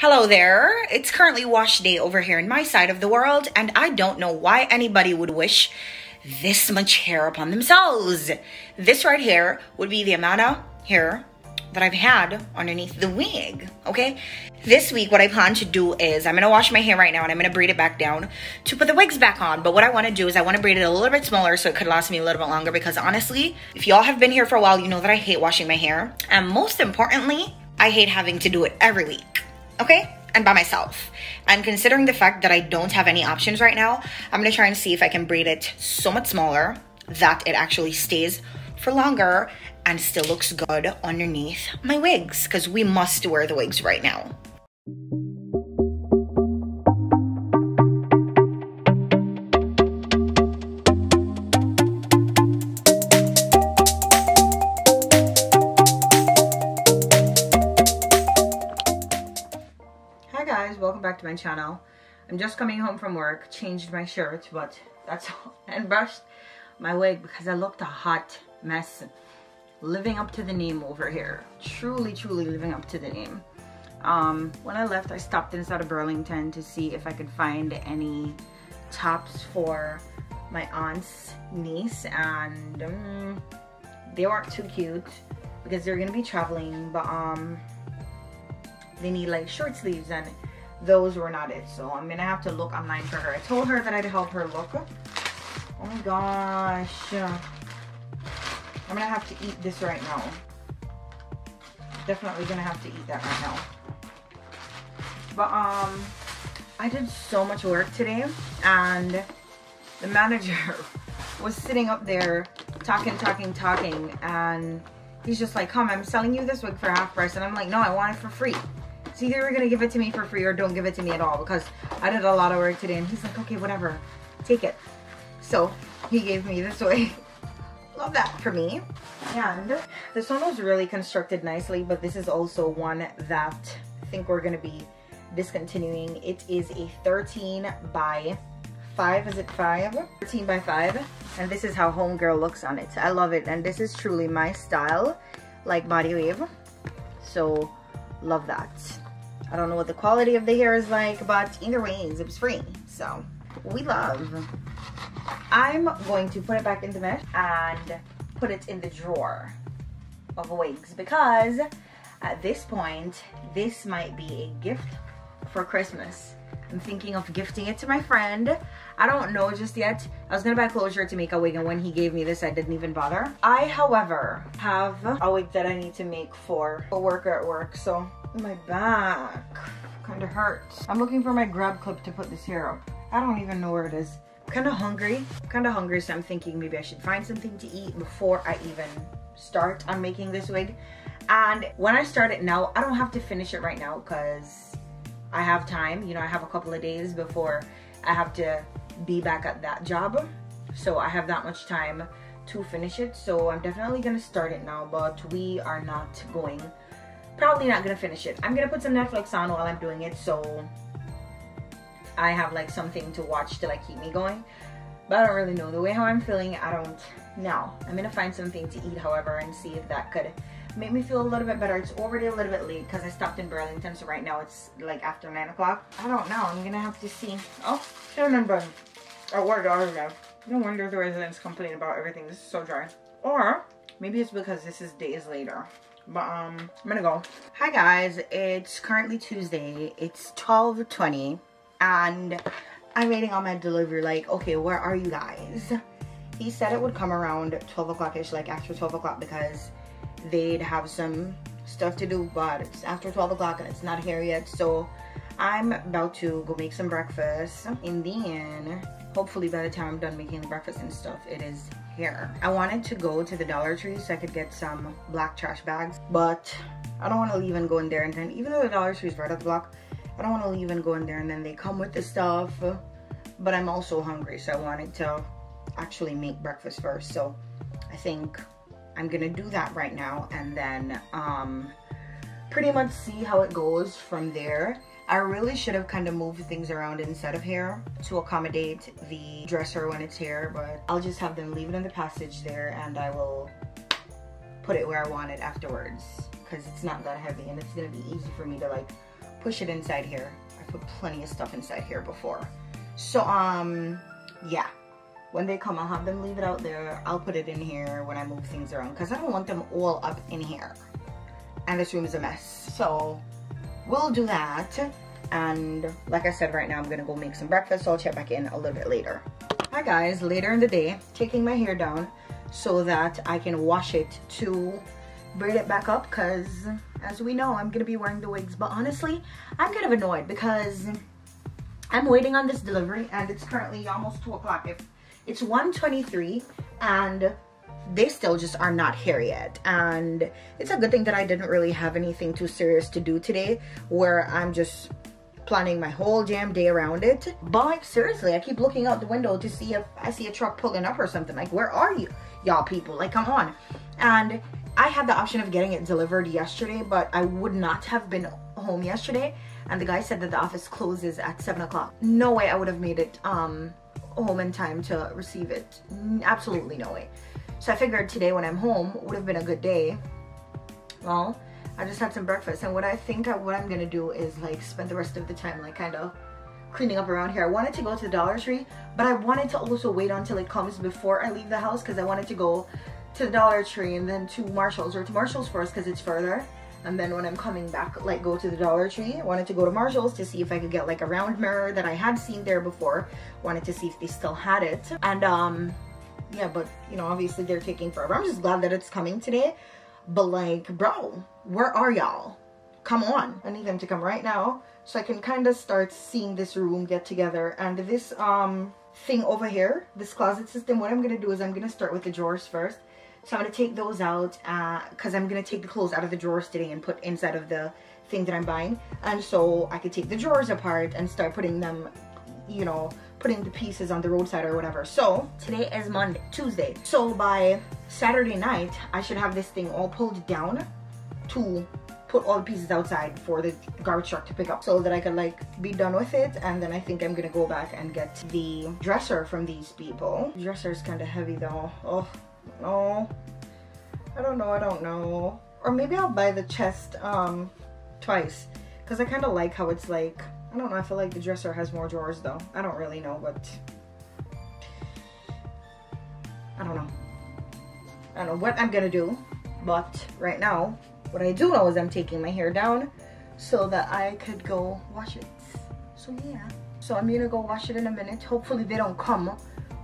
Hello there. It's currently wash day over here in my side of the world, and I don't know why anybody would wish this much hair upon themselves. This right here would be the amount of hair that I've had underneath the wig, okay? This week, what I plan to do is I'm gonna wash my hair right now and I'm gonna braid it back down to put the wigs back on. But what I wanna do is I wanna braid it a little bit smaller so it could last me a little bit longer because honestly, if y'all have been here for a while, you know that I hate washing my hair. And most importantly, I hate having to do it every week, okay? and by myself. And considering the fact that I don't have any options right now, I'm gonna try and see if I can braid it so much smaller that it actually stays for longer and still looks good underneath my wigs because we must wear the wigs right now. Guys, welcome back to my channel. I'm just coming home from work, changed my shirt, but that's all, and brushed my wig because I looked a hot mess. Living up to the name over here. Truly truly living up to the name. Um, when I left I stopped inside of Burlington to see if I could find any tops for my aunt's niece and um, they weren't too cute because they're gonna be traveling but um they need like short sleeves and those were not it so I'm gonna have to look online for her I told her that I'd help her look oh my gosh I'm gonna have to eat this right now. Definitely gonna have to eat that right now. But um, I did so much work today and the manager was sitting up there talking, talking, talking and he's just like, come, I'm selling you this wig for half price. And I'm like, no, I want it for free. Either you're gonna give it to me for free or don't give it to me at all because I did a lot of work today. And he's like, okay, whatever, take it. So he gave me this wig love that for me. And this one was really constructed nicely, but this is also one that I think we're gonna be discontinuing. It is a 13 by 5, is it 5? 13 by 5. And this is how Homegirl looks on it. I love it. And this is truly my style, like body wave. So, love that. I don't know what the quality of the hair is like, but either ways, it was free. So, we love. I'm going to put it back in the mesh and put it in the drawer of wigs because at this point, this might be a gift for Christmas. I'm thinking of gifting it to my friend. I don't know just yet. I was gonna buy closure to make a wig and when he gave me this, I didn't even bother. I, however, have a wig that I need to make for a worker at work. So my back. Kind of hurts. I'm looking for my grab clip to put this hair up. I don't even know where it is. Kind of hungry. Kind of hungry so i'm thinking maybe i should find something to eat before i even start on making this wig. And when i start it now i don't have to finish it right now because i have time. You know i have a couple of days before i have to be back at that job. So i have that much time to finish it. So i'm definitely gonna start it now but we are not going probably not gonna finish it i'm gonna put some netflix on while i'm doing it so I have like something to watch to like keep me going. But I don't really know. The way how I'm feeling, I don't know. I'm gonna find something to eat, however, and see if that could make me feel a little bit better. It's already a little bit late because I stopped in Burlington, so right now it's like after 9 o'clock. I don't know. I'm gonna have to see. Oh, I remember. Oh, what dollars now? No wonder the residents complain about everything. This is so dry. Or maybe it's because this is days later. But um, I'm gonna go. Hi guys, it's currently Tuesday. It's 12:20 and I'm waiting on my delivery like, okay, where are you guys? He said it would come around 12 o'clock-ish, like after 12 o'clock because they'd have some stuff to do, but it's after 12 o'clock and it's not here yet. So I'm about to go make some breakfast. And then, hopefully by the time I'm done making the breakfast and stuff, it is here. I wanted to go to the Dollar Tree so I could get some black trash bags, but I don't want to leave and go in there. And then even though the Dollar Tree is right up the block, I don't want to leave and go in there and then they come with the stuff. But I'm also hungry, so I wanted to actually make breakfast first. So I think I'm gonna do that right now and then um, pretty much see how it goes from there. I really should have kind of moved things around instead of here to accommodate the dresser when it's here, but I'll just have them leave it in the passage there and I will put it where I want it afterwards because it's not that heavy and it's gonna be easy for me to like push it inside here. I put plenty of stuff inside here before. So, um, yeah. When they come, I'll have them leave it out there. I'll put it in here when I move things around because I don't want them all up in here. And this room is a mess. So, we'll do that. And like I said, right now I'm to go make some breakfast. So I'll check back in a little bit later. Hi guys, later in the day, taking my hair down so that I can wash it to braid it back up because as we know, I'm to be wearing the wigs. But honestly, I'm kind of annoyed because I'm waiting on this delivery and it's currently almost 2 o'clock. It's 1.23 and they still just are not here yet. And it's a good thing that I didn't really have anything too serious to do today where I'm just planning my whole damn day around it. But seriously I keep looking out the window to see if I see a truck pulling up or something. Like where are you y'all people? Like come on. And I had the option of getting it delivered yesterday but I would not have been home yesterday. And the guy said that the office closes at 7 o'clock. No way I would have made it um home in time to receive it. Absolutely no way so I figured today when I'm home would have been a good day. Well, I just had some breakfast and what I think I, what I'm gonna do is like spend the rest of the time like kind of cleaning up around here. I wanted to go to the Dollar Tree, but I wanted to also wait until it comes before I leave the house because I wanted to go to the Dollar Tree and then to Marshall's or to Marshall's first because it's further. And then when I'm coming back, like go to the Dollar Tree, I wanted to go to Marshall's to see if I could get like a round mirror that I had seen there before. Wanted to see if they still had it. And um, yeah, but you know, obviously they're taking forever. I'm just glad that it's coming today. But like, bro, where are y'all? Come on. I need them to come right now so I can kind of start seeing this room get together. And this um thing over here, this closet system, what I'm going to do is I'm going to start with the drawers first. So I'm going to take those out because uh, I'm going to take the clothes out of the drawers today and put inside of the thing that I'm buying. And so I could take the drawers apart and start putting them, you know, putting the pieces on the roadside or whatever. So today is Monday, Tuesday. So by Saturday night, I should have this thing all pulled down to put all the pieces outside for the garbage truck to pick up so that I could like be done with it and then I think I'm gonna go back and get the dresser from these people. The dresser is kind of heavy though. Oh, no. I don't know, I don't know. Or maybe I'll buy the chest um, twice because I kind of like how it's like I don't know, I feel like the dresser has more drawers though. I don't really know, but I don't know. I don't know what I'm gonna do, but right now, what I do know is I'm taking my hair down so that I could go wash it. So yeah. So I'm gonna go wash it in a minute. Hopefully they don't come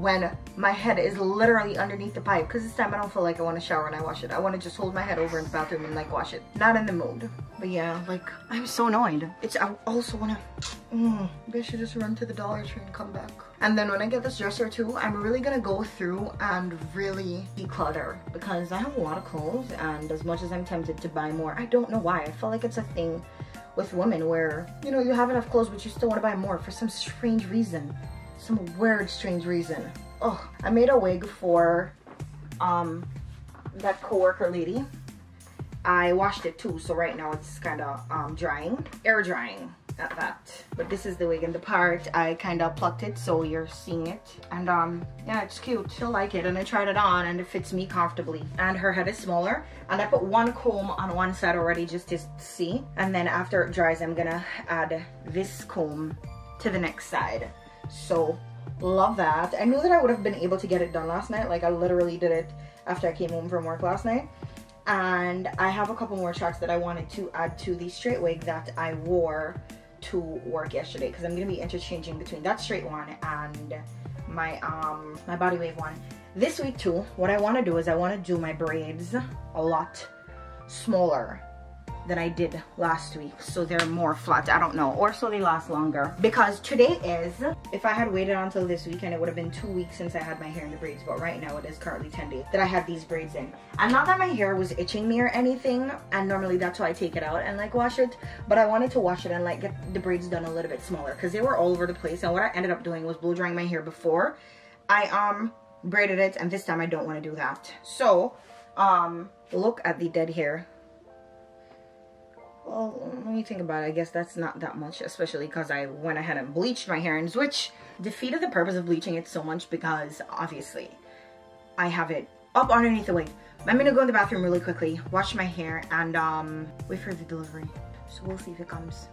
when my head is literally underneath the pipe because this time I don't feel like I want to shower and I wash it. I want to just hold my head over in the bathroom and like wash it. Not in the mood. But yeah, like I'm so annoyed. It's I also want to, mm, maybe I should just run to the Dollar Tree and come back. And then when I get this dresser too, I'm really gonna go through and really declutter because I have a lot of clothes and as much as I'm tempted to buy more, I don't know why. I feel like it's a thing with women where, you know, you have enough clothes but you still want to buy more for some strange reason some weird, strange reason. Oh, I made a wig for um, that coworker lady. I washed it too, so right now it's kind of um, drying, air drying at that. But this is the wig in the part. I kind of plucked it, so you're seeing it. And um, yeah, it's cute. She'll like it. And I tried it on, and it fits me comfortably. And her head is smaller. And I put one comb on one side already just to see. And then after it dries, I'm gonna add this comb to the next side. So love that. I knew that I would have been able to get it done last night. Like I literally did it after I came home from work last night. And I have a couple more tracks that I wanted to add to the straight wig that I wore to work yesterday because I'm going to be interchanging between that straight one and my um my body wave one. This week too, what I want to do is I want to do my braids a lot smaller that I did last week so they're more flat. I don't know. Or so they last longer. Because today is if I had waited until this weekend it would have been two weeks since I had my hair in the braids but right now it is currently 10 days that I had these braids in. And not that my hair was itching me or anything and normally that's why I take it out and like wash it but I wanted to wash it and like get the braids done a little bit smaller because they were all over the place. And what I ended up doing was blow drying my hair before I um braided it and this time I don't want to do that. So um look at the dead hair when you think about it, I guess that's not that much, especially because I went ahead and bleached my hair, which defeated the purpose of bleaching it so much because, obviously, I have it up underneath the wig. I'm gonna go in the bathroom really quickly, wash my hair, and um, wait for the delivery. So we'll see if it comes.